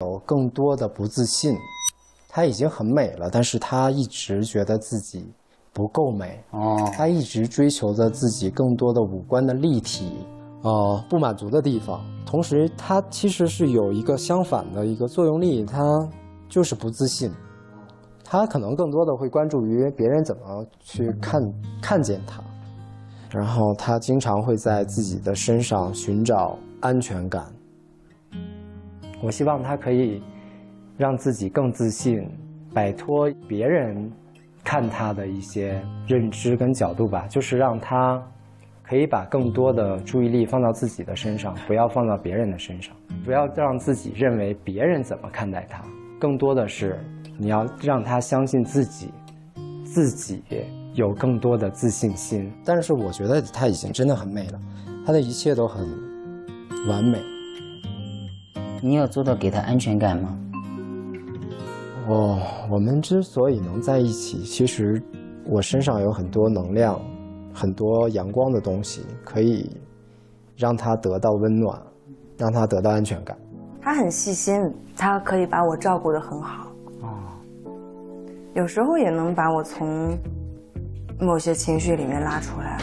有更多的不自信。她已经很美了，但是她一直觉得自己不够美。哦，她一直追求着自己更多的五官的立体，呃，不满足的地方。同时，她其实是有一个相反的一个作用力，她就是不自信。她可能更多的会关注于别人怎么去看看见她，然后她经常会在自己的身上寻找安全感。我希望她可以让自己更自信，摆脱别人看她的一些认知跟角度吧，就是让她可以把更多的注意力放到自己的身上，不要放到别人的身上，不要让自己认为别人怎么看待她，更多的是你要让她相信自己，自己有更多的自信心。但是我觉得她已经真的很美了，她的一切都很完美。你有做到给他安全感吗？哦，我们之所以能在一起，其实我身上有很多能量，很多阳光的东西，可以让他得到温暖，让他得到安全感。他很细心，他可以把我照顾得很好。哦，有时候也能把我从某些情绪里面拉出来。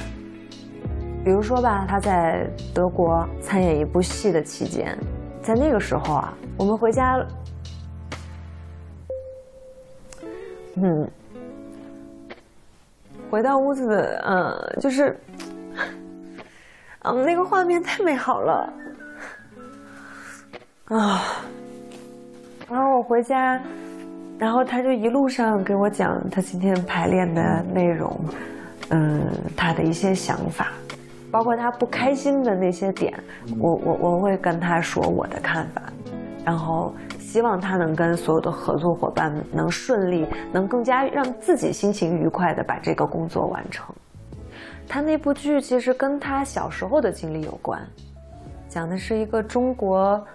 比如说吧，他在德国参演一部戏的期间。在那个时候啊，我们回家，嗯，回到屋子，嗯，就是，嗯，那个画面太美好了，啊，然后我回家，然后他就一路上给我讲他今天排练的内容，嗯，他的一些想法。包括他不开心的那些点，我我我会跟他说我的看法，然后希望他能跟所有的合作伙伴能顺利，能更加让自己心情愉快的把这个工作完成。他那部剧其实跟他小时候的经历有关，讲的是一个中国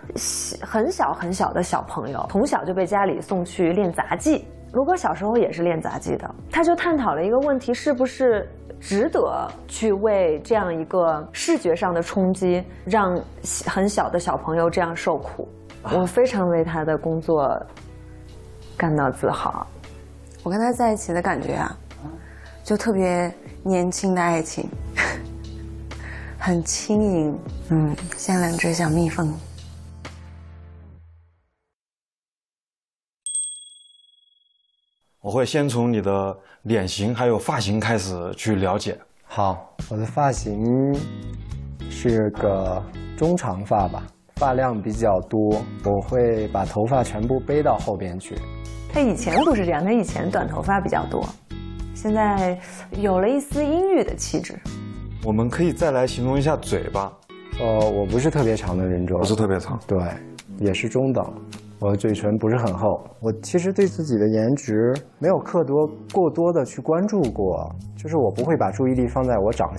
很小很小的小朋友，从小就被家里送去练杂技。如果小时候也是练杂技的，他就探讨了一个问题：是不是？值得去为这样一个视觉上的冲击，让很小的小朋友这样受苦，我非常为他的工作感到自豪。我跟他在一起的感觉啊，就特别年轻的爱情，很轻盈，嗯，像两只小蜜蜂。我会先从你的脸型还有发型开始去了解。好，我的发型是个中长发吧，发量比较多，我会把头发全部背到后边去。他以前不是这样，他以前短头发比较多，现在有了一丝阴郁的气质。我们可以再来形容一下嘴巴。呃，我不是特别长的人中，不是特别长，对，也是中等。我嘴唇不是很厚，我其实对自己的颜值没有刻多过多的去关注过，就是我不会把注意力放在我长相。